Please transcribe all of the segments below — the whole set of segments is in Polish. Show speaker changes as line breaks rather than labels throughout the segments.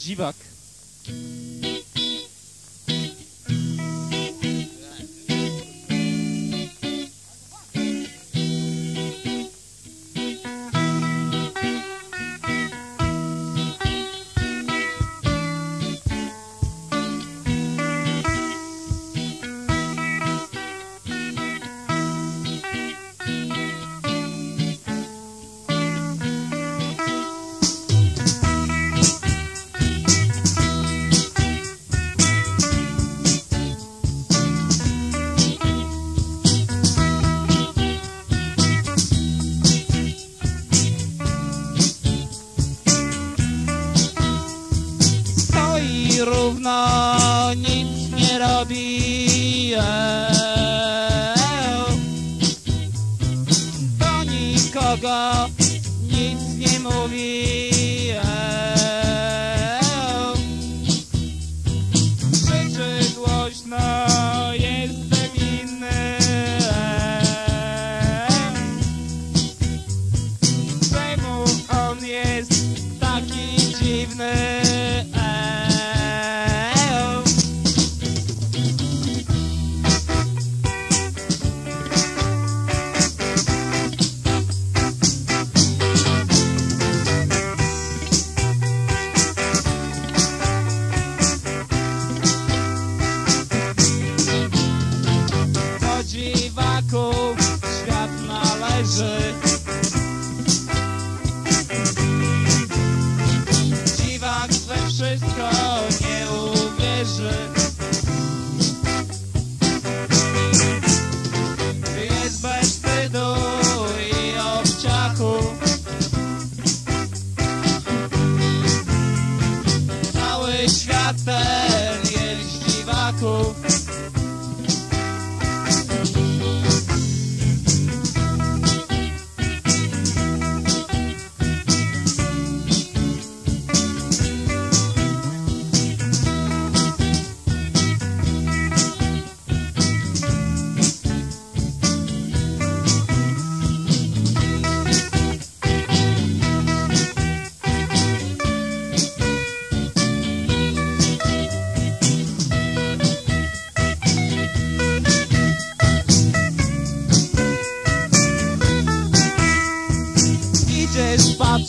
Jivak. Nic nie robi. Do nikogo nic nie mówi. Krzyczy głośno, jestem inny. Czemu on jest taki dziwny?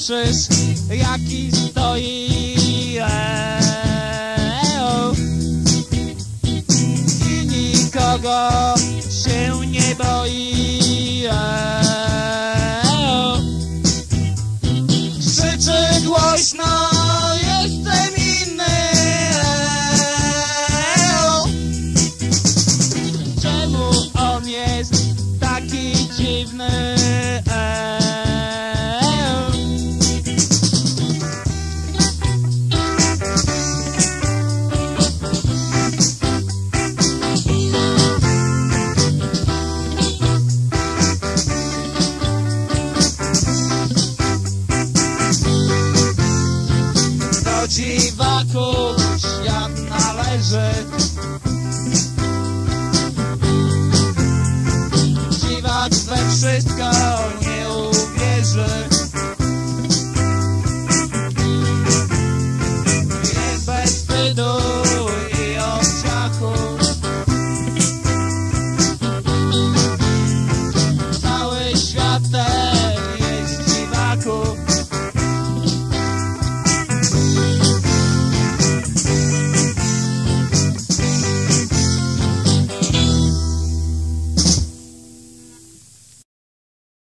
Patrzysz, jaki stoi. I nikogo się nie boi Eo. Krzyczy głośno, dziwny? pod świat należy. Dziwactwem wszystko